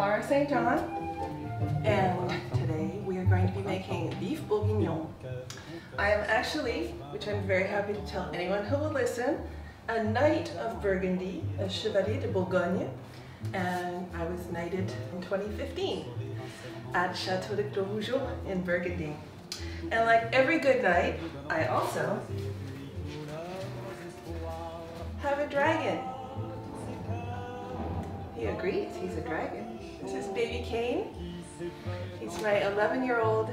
Lara St. John, and today we are going to be making beef bourguignon. I am actually, which I'm very happy to tell anyone who will listen, a knight of Burgundy, a Chevalier de Bourgogne, and I was knighted in 2015 at Chateau de Clos in Burgundy. And like every good knight, I also have a dragon. He agrees, he's a dragon. This is baby Kane. He's my 11 year old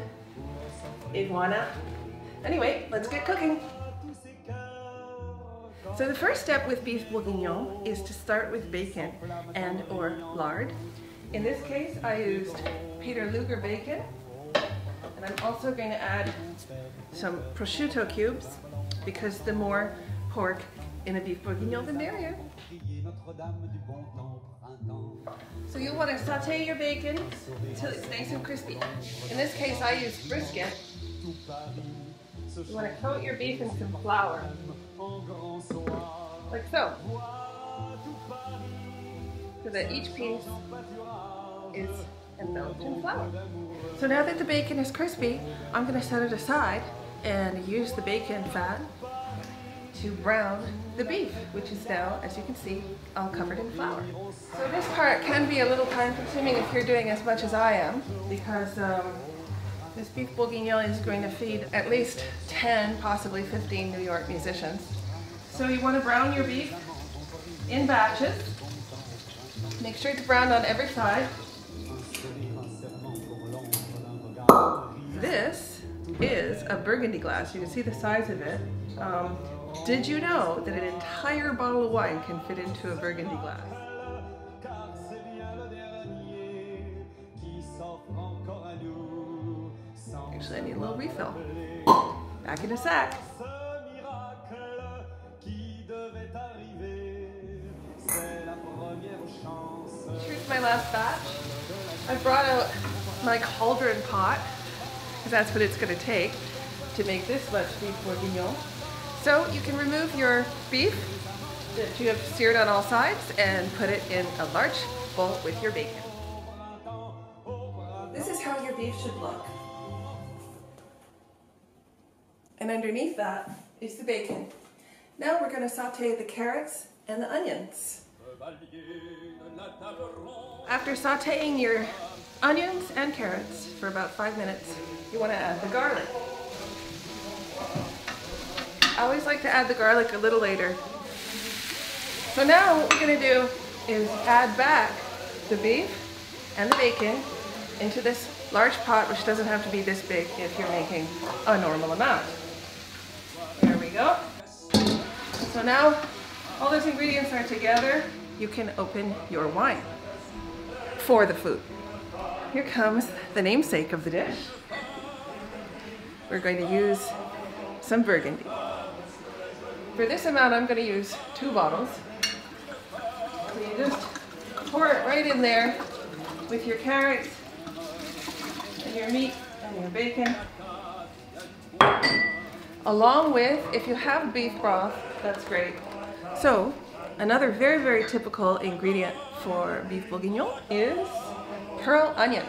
iguana. Anyway, let's get cooking. So the first step with beef bourguignon is to start with bacon and or lard. In this case, I used Peter Luger bacon. And I'm also going to add some prosciutto cubes because the more pork in a beef bourguignon, the merrier. So you'll want to saute your bacon until it's nice and crispy. In this case, I use brisket. You want to coat your beef in some flour, like so, so that each piece is enveloped in flour. So now that the bacon is crispy, I'm going to set it aside and use the bacon fat to brown the beef, which is now, as you can see, all covered in flour. So this part can be a little time consuming if you're doing as much as I am, because um, this beef bourguignon is going to feed at least 10, possibly 15 New York musicians. So you want to brown your beef in batches. Make sure it's browned on every side. This is a burgundy glass. You can see the size of it. Um, did you know that an entire bottle of wine can fit into a burgundy glass? Actually, I need a little refill. Back in a sec. Here's my last batch. I brought out my cauldron pot, because that's what it's going to take to make this much beef bourguignon. So you can remove your beef that you have seared on all sides and put it in a large bowl with your bacon. This is how your beef should look. And underneath that is the bacon. Now we're going to saute the carrots and the onions. After sauteing your onions and carrots for about five minutes, you want to add the garlic. I always like to add the garlic a little later. So now what we're going to do is add back the beef and the bacon into this large pot, which doesn't have to be this big if you're making a normal amount. There we go. So now all those ingredients are together. You can open your wine for the food. Here comes the namesake of the dish. We're going to use some burgundy. For this amount, I'm going to use two bottles. So you just pour it right in there with your carrots and your meat and your bacon. Along with, if you have beef broth, that's great. So, another very, very typical ingredient for beef bourguignon is pearl onions.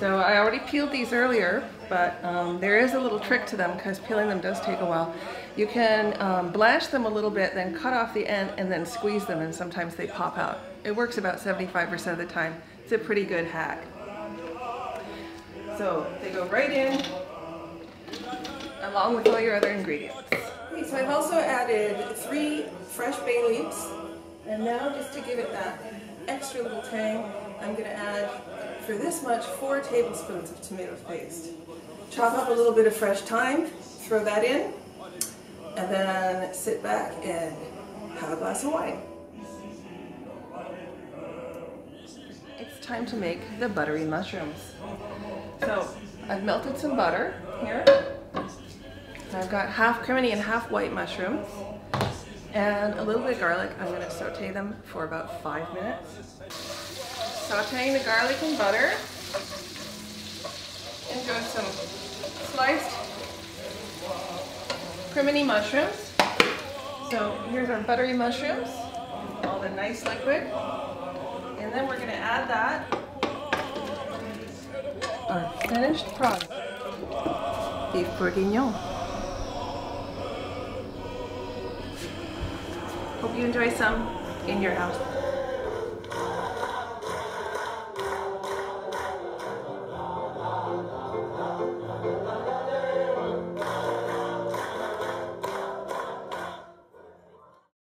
So I already peeled these earlier, but um, there is a little trick to them because peeling them does take a while. You can um, blanch them a little bit, then cut off the end and then squeeze them and sometimes they pop out. It works about 75% of the time. It's a pretty good hack. So they go right in along with all your other ingredients. Okay, so I've also added three fresh bay leaves and now just to give it that extra little tang, I'm going to add for this much four tablespoons of tomato paste. Chop up a little bit of fresh thyme, throw that in, and then sit back and have a glass of wine. It's time to make the buttery mushrooms. So I've melted some butter here. I've got half crimini and half white mushrooms and a little bit of garlic. I'm going to saute them for about five minutes. Sauteing the garlic and butter. Doing some sliced crimini mushrooms. So here's our buttery mushrooms, all the nice liquid And then we're gonna add that, our finished product, beef bourguignon. Hope you enjoy some in your house.